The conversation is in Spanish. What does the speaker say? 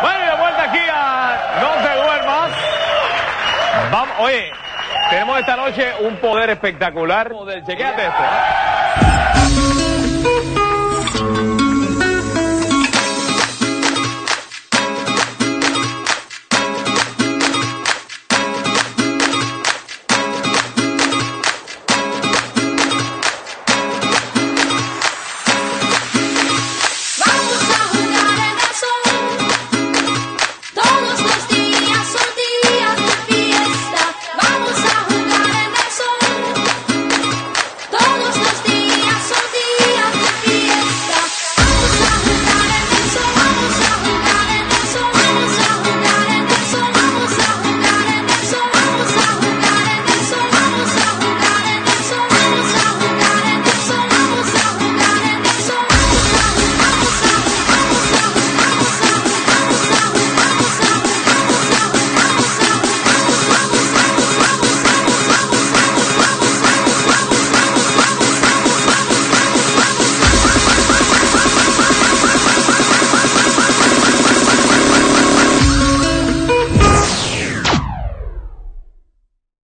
Bueno, y de vuelta aquí a No te duermas. Vamos, oye, tenemos esta noche un poder espectacular. Poder, chequéate esto. ¿eh?